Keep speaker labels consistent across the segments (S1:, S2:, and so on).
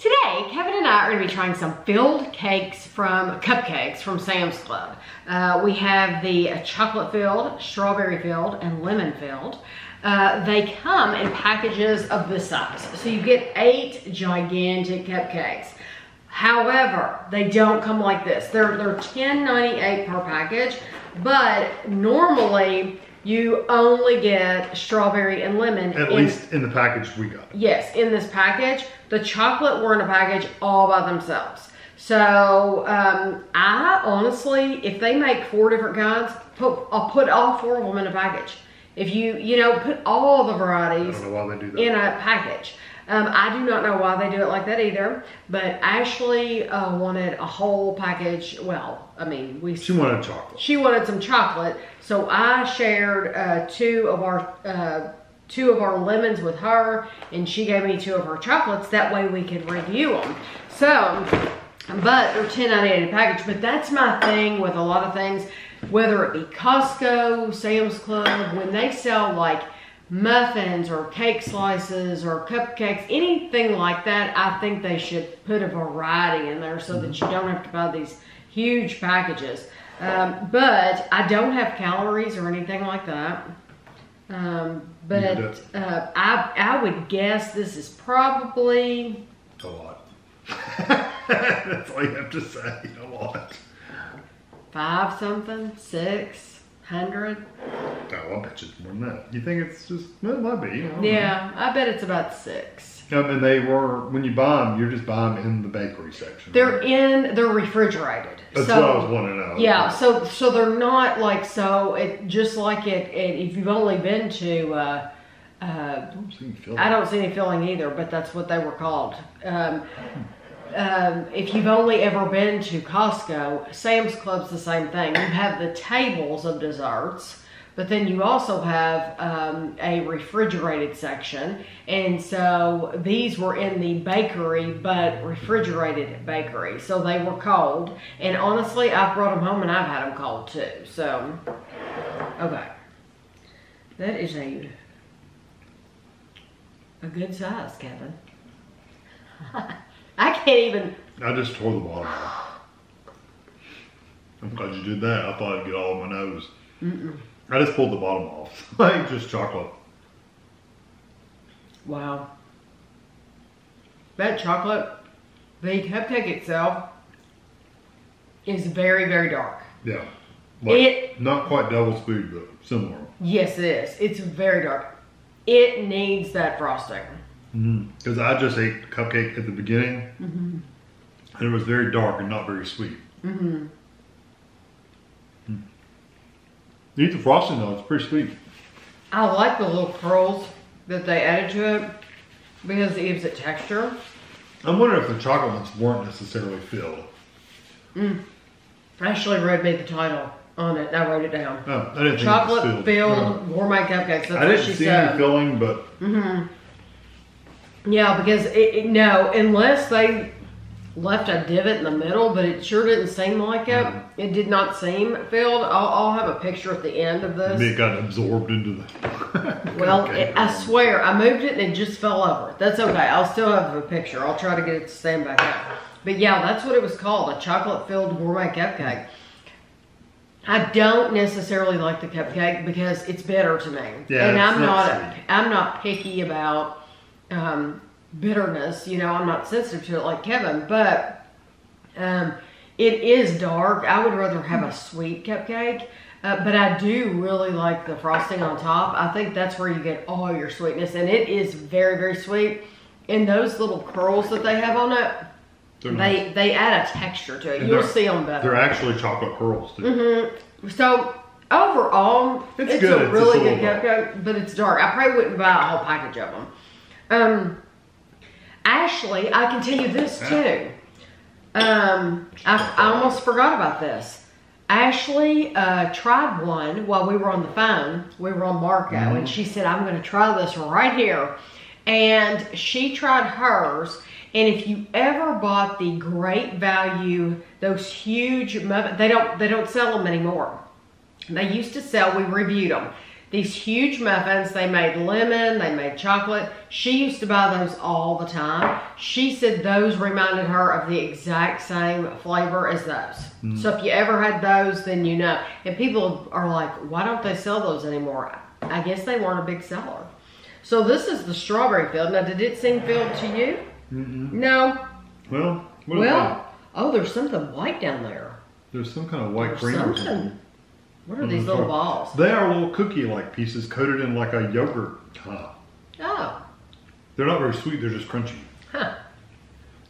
S1: Today, Kevin and I are gonna be trying some filled cakes from, cupcakes from Sam's Club. Uh, we have the chocolate filled, strawberry filled, and lemon filled. Uh, they come in packages of this size. So you get eight gigantic cupcakes. However, they don't come like this. They're, they're $10.98 per package, but normally you only get strawberry and lemon.
S2: At
S1: in-
S2: least in the package we got.
S1: Yes, in this package. The chocolate were in a package all by themselves. So um, I honestly, if they make four different kinds, put, I'll put all four of them in a package. If you, you know, put all the varieties
S2: don't know why they do that.
S1: in a package. Um, I do not know why they do it like that either, but Ashley uh, wanted a whole package. Well, I mean, we
S2: she wanted chocolate.
S1: she wanted some chocolate, so I shared uh, two of our uh, two of our lemons with her, and she gave me two of her chocolates. That way we could review them. So, but they're ten ninety eight a package. But that's my thing with a lot of things, whether it be Costco, Sam's Club, when they sell like muffins or cake slices or cupcakes, anything like that, I think they should put a variety in there so that you don't have to buy these huge packages. Um, but I don't have calories or anything like that. Um, but uh, I I would guess this is probably
S2: A lot. That's all you have to say. A lot.
S1: five something, six hundred.
S2: Oh, I'll bet you it's more than that. You think it's just, well, it might be. I know.
S1: Yeah, I bet it's about six.
S2: Um, and they were, when you buy them, you're just buying them in the bakery section.
S1: They're
S2: right?
S1: in they're refrigerated.
S2: That's
S1: so,
S2: what I was wanting to know.
S1: Yeah, so so they're not like so. It just like it. it if you've only been to, uh, uh,
S2: I don't see any filling.
S1: I don't see any filling either, but that's what they were called. Um, um, if you've only ever been to Costco, Sam's Club's the same thing. You have the tables of desserts, but then you also have um, a refrigerated section. And so these were in the bakery, but refrigerated bakery. So they were cold. And honestly, I've brought them home and I've had them cold too. So, okay. That is a a good size, Kevin. I can't even.
S2: I just tore the bottom off. I'm glad you did that. I thought it'd get all in my nose. I just pulled the bottom off. like just chocolate.
S1: Wow. That chocolate, the cupcake itself, is very, very dark.
S2: Yeah. Like,
S1: It-
S2: not quite devil's food, but similar.
S1: Yes, it is. It's very dark. It needs that frosting.
S2: Because I just ate cupcake at the beginning,
S1: Mm-hmm.
S2: and it was very dark and not very sweet. Mm-hmm. You eat the frosting though; it's pretty sweet.
S1: I like the little curls that they added to it because it gives it texture.
S2: I'm wondering if the chocolate ones weren't necessarily filled.
S1: Ashley read me the title on it, I wrote it down.
S2: Oh, I didn't think it was
S1: Chocolate
S2: filled.
S1: filled gourmet cupcakes. That's
S2: I didn't
S1: she
S2: see
S1: said.
S2: any filling, but
S1: Yeah, because it, it, no, unless they left a divot in the middle, but it sure didn't seem like it.
S2: Mm-hmm.
S1: It did not seem filled. I'll, I'll have a picture at the end of
S2: maybe
S1: this.
S2: it got absorbed into the.
S1: Well, it, I swear, I moved it and it just fell over. That's okay. I'll still have a picture. I'll try to get it to stand back up. But yeah, that's what it was called, a chocolate-filled gourmet cupcake. I don't necessarily like the cupcake because it's bitter to me,
S2: Yeah,
S1: and
S2: it's
S1: I'm
S2: not
S1: not.
S2: sweet.
S1: I'm not picky about um, bitterness. You know, I'm not sensitive to it like Kevin, but um, it is dark. I would rather have a sweet cupcake, uh, but I do really like the frosting on top. I think that's where you get all your sweetness, and it is very, very sweet. And those little curls that they have on it,
S2: They're nice.
S1: they they add a texture to it.
S2: And
S1: You'll see them better.
S2: They're actually chocolate curls. too. Mm-hmm.
S1: So overall,
S2: It's
S1: it's,
S2: good.
S1: a
S2: It's
S1: really good cupcake, but it's dark. I probably wouldn't buy a whole package of them. Um, Ashley, I can tell you this too. Um, I, I almost forgot about this. Ashley uh, tried one while we were on the phone. We were on Marco, and she said, "I'm going to try this right here." And she tried hers. And if you ever bought the great value, those huge they don't they don't sell them anymore. They used to sell. We reviewed them. These huge muffins. They made lemon, they made chocolate. She used to buy those all the time. She said those reminded her of the exact same flavor as those. Mm. So if you ever had those, then you know. And people are like, why don't they sell those anymore? I guess they weren't a big seller. So this is the strawberry field. Now, did it seem filled to you? No.
S2: Well, what is that?
S1: Well, oh, there's something white down there.
S2: There's some kind of white
S1: There's
S2: cream or
S1: something. What are these little balls?
S2: They are little cookie-like pieces coated in like a yogurt. Uh,
S1: Oh,
S2: they're not very sweet. They're just crunchy.
S1: huh.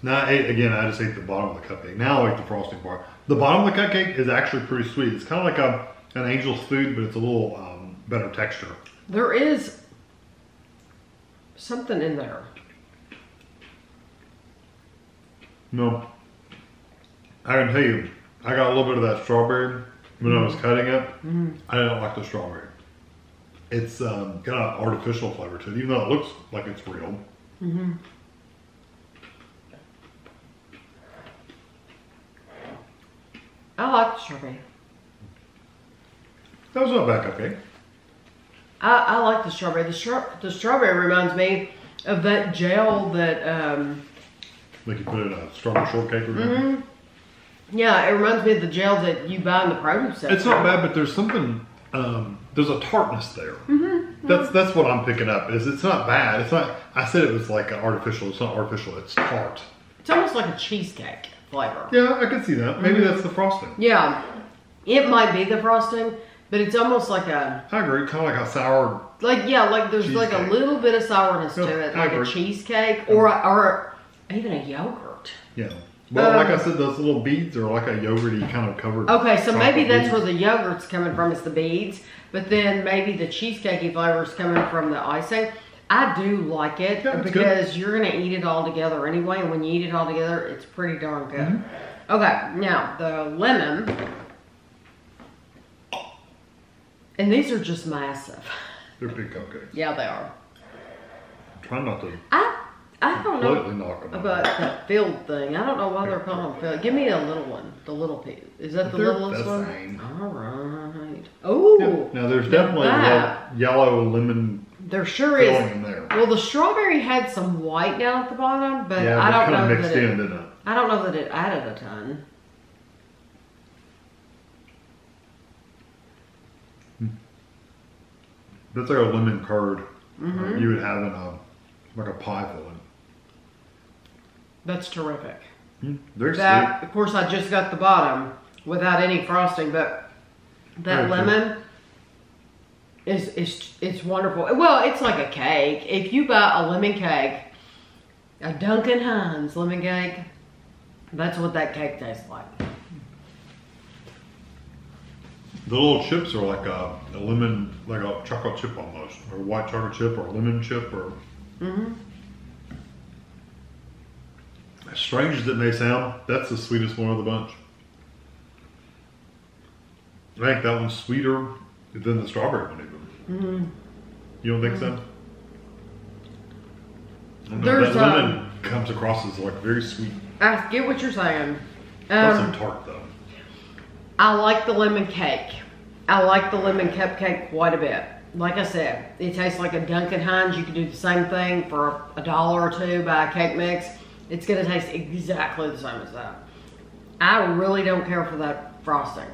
S2: Now, I ate, again, I just ate the bottom of the cupcake. Now I ate the frosting part. The bottom of the cupcake is actually pretty sweet. It's kind of like a an angel's food, but it's a little um, better texture.
S1: There is something in there.
S2: No, I can tell you, I got a little bit of that strawberry when I was cutting it. I didn't like the strawberry. It's um, got an artificial flavor to it, even though it looks like it's real.
S1: I like the strawberry.
S2: That was not bad cupcake.
S1: I, I like the strawberry. The, stra- the strawberry reminds me of that gel that, um,
S2: Like you put in a strawberry shortcake or something.
S1: Mm-hmm. Yeah, it reminds me of the gel that you buy in the produce section.
S2: It's not bad, but there's something. Um, there's a tartness there. Mm-hmm, mm-hmm. That's that's what I'm picking up. Is it's not bad. It's not. I said it was like artificial. It's not artificial. It's tart.
S1: It's almost like a cheesecake flavor.
S2: Yeah, I can see that. Maybe mm-hmm. that's the frosting.
S1: Yeah, it might be the frosting, but it's almost like a
S2: I agree. Kind of like a sour.
S1: like yeah, like there's like a little bit of sourness
S2: Yeah,
S1: to it,
S2: I
S1: like a cheesecake or a, or even a yogurt.
S2: Yeah. Well,
S1: Um,
S2: like I said, those little beads are like a yogurty kind of covered.
S1: Okay, so maybe that's
S2: beads.
S1: where the yogurt's coming from, is the beads. But then maybe the cheesecakey flavor is coming from the icing. I do like it
S2: Yeah, it's good.
S1: because you're gonna eat it all together anyway, and when you eat it all together, it's pretty darn good.
S2: Mm-hmm.
S1: Okay, now the lemon, and these are just massive.
S2: They're big cupcakes.
S1: Yeah, they are.
S2: Try not to
S1: I I don't know
S2: completely knock
S1: about that filled thing. I don't know why they're calling them filled. Give me a little one, the little piece. Is that the
S2: They're
S1: littlest
S2: the
S1: one?
S2: same.
S1: All right. Oh,
S2: Yeah. Now there's definitely
S1: that-
S2: like yellow lemon
S1: There sure
S2: filling
S1: is.
S2: in there.
S1: Well, the strawberry had some white down at the bottom, but
S2: yeah,
S1: I
S2: but
S1: don't
S2: kind
S1: know
S2: of mixed
S1: that
S2: in,
S1: it,
S2: didn't it?
S1: I don't know that it added a ton.
S2: That's like a lemon curd uh,
S1: Mhm.
S2: you would have in a like a pie filling.
S1: That's terrific.
S2: Mm,
S1: That, of course, I just got the bottom without any frosting, but that
S2: Very
S1: lemon is is it's wonderful. Well, it's like a cake. If you buy a lemon cake, a Duncan Hines lemon cake, that's what that cake tastes like.
S2: The little chips are like a, a lemon, like a chocolate chip almost, or white chocolate chip, or lemon chip, or
S1: hmm
S2: as strange as it may sound, that's the sweetest one of the bunch. I think that one's sweeter than the strawberry one, even.
S1: hmm
S2: You don't think so? Don't know,
S1: There's,
S2: that lemon
S1: um,
S2: comes across as like very sweet.
S1: I get what you're saying. Um,
S2: some tart though.
S1: I like the lemon cake. I like the lemon cupcake quite a bit. Like I said, it tastes like a Duncan Hines. You can do the same thing for a dollar or two, buy a cake mix. It's gonna taste exactly the same as that. I really don't care for that frosting.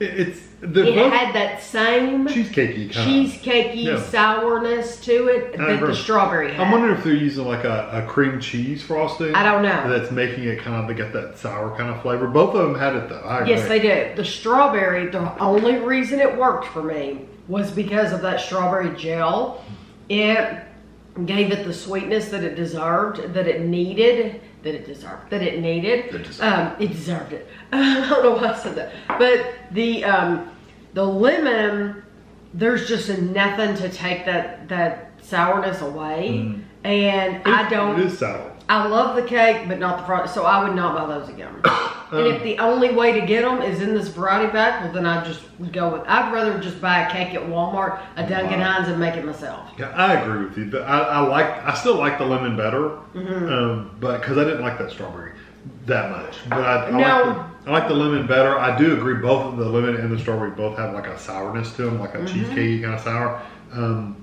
S2: It, it's the
S1: It
S2: both
S1: had that same
S2: cheesecakey kind.
S1: cheesecakey
S2: Yeah.
S1: sourness to it
S2: I
S1: that
S2: agree.
S1: the strawberry had.
S2: I'm wondering if they're using like a, a cream cheese frosting.
S1: I don't know.
S2: That's making it kind of they get that sour kind of flavor. Both of them had it though. I
S1: Yes,
S2: agree.
S1: they do. The strawberry, the only reason it worked for me was because of that strawberry gel. It gave it the sweetness that it deserved, that it needed, that it deserved, that it needed.
S2: It deserved.
S1: Um, it deserved it. I don't know why I said that. But the um, the lemon, there's just nothing to take that that sourness away. And I
S2: Mm.
S1: Don't.
S2: It is sour.
S1: I love the cake, but not the front. So I would not buy those again. and if the only way to get them is in this variety pack, well, then I just go with. I'd rather just buy a cake at Walmart, a Duncan
S2: Wow.
S1: Hines, and make it myself.
S2: Yeah, I agree with you. I, I like. I still like the lemon better,
S1: Mm-hmm.
S2: um, but because I didn't like that strawberry. that much. But I, I,
S1: No.
S2: like the, I like the lemon better. I do agree. Both of the lemon and the strawberry both have like a sourness to them, like a
S1: Mm-hmm.
S2: cheesecake kind of sour. Um,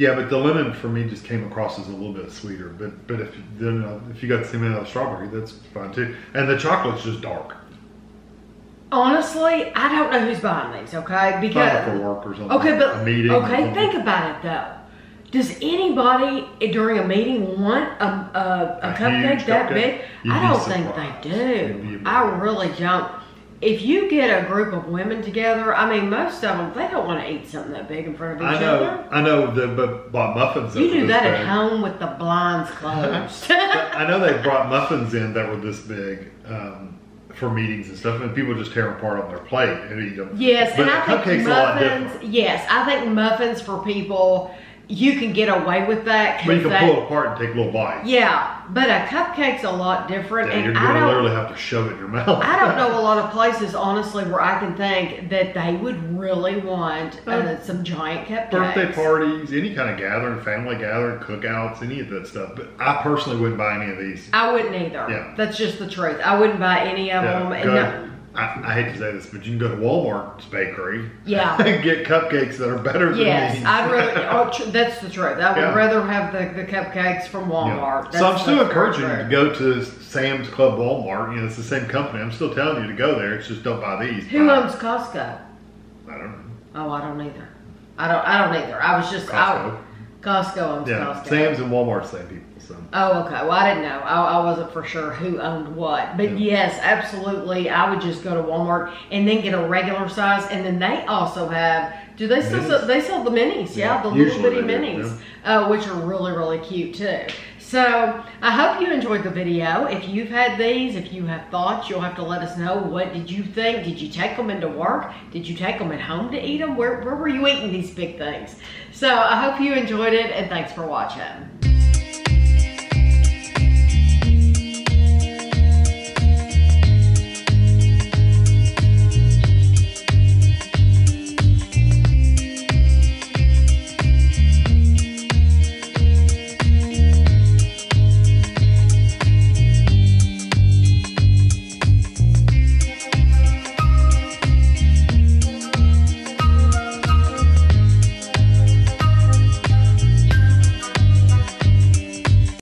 S2: yeah, but the lemon for me just came across as a little bit sweeter. But but if you uh, know, if you got the same amount of strawberry, that's fine too. And the chocolate's just dark.
S1: Honestly, I don't know who's buying these. Okay, because
S2: for work or something.
S1: Okay, but
S2: a meeting.
S1: okay, think about it though. Does anybody during a meeting want a, a, a,
S2: A
S1: cupcake that
S2: cupcake?
S1: big?
S2: You'd
S1: I don't think they do. I really don't. If you get a group of women together, I mean, most of them they don't want to eat something that big in front of each
S2: I know,
S1: other.
S2: I know. The but bought muffins.
S1: You do that at home with the blinds closed.
S2: I know they brought muffins in that were this big um, for meetings and stuff, and people just tear them apart on their plate and eat them.
S1: Yes,
S2: but
S1: and I think
S2: cupcakes a lot
S1: muffins. Yes, I think muffins for people you can get away with that.
S2: But you can
S1: they-
S2: pull it apart and take little bites.
S1: Yeah, but a cupcake's a lot different,
S2: Yeah, you're
S1: I
S2: gonna
S1: don't.
S2: literally have to shove it in your mouth.
S1: I don't know a lot of places, honestly, where I can think that they would really want uh,
S2: Uh,
S1: some giant cupcakes.
S2: Birthday parties, any kind of gathering, family gathering, cookouts, any of that stuff. But I personally wouldn't buy any of these.
S1: I wouldn't either.
S2: Yeah.
S1: That's just the truth. I wouldn't buy any of
S2: Yeah,
S1: them. And
S2: go-
S1: no,
S2: I, I hate to say this, but you can go to Walmart's bakery.
S1: Yeah.
S2: and get cupcakes that are better than
S1: yes,
S2: these.
S1: I'd rather. Oh, tr- that's the truth. I would
S2: Yeah.
S1: rather have the, the cupcakes from
S2: Yeah.
S1: Walmart.
S2: So I'm still encouraging you to go to Sam's Club Walmart. You know, it's the same company. I'm still telling you to go there. It's just don't buy these.
S1: Who
S2: Buy-
S1: owns Costco?
S2: I don't know.
S1: Oh, I don't either. I don't. I don't either. I was just.
S2: Costco.
S1: I, Costco owns
S2: Yeah,
S1: Costco.
S2: Sam's and Walmart, same people. So
S1: Oh, okay. Well, I didn't know. I, I wasn't for sure who owned what. But
S2: Yeah.
S1: yes, absolutely. I would just go to Walmart and then get a regular size. And then they also have, do they still sell, they sell the minis? Yeah,
S2: Yeah,
S1: the little bitty minis, uh, which are really, really cute too. So I hope you enjoyed the video. If you've had these, if you have thoughts, you'll have to let us know. What did you think? Did you take them into work? Did you take them at home to eat them? Where, where were you eating these big things? So I hope you enjoyed it and thanks for watching.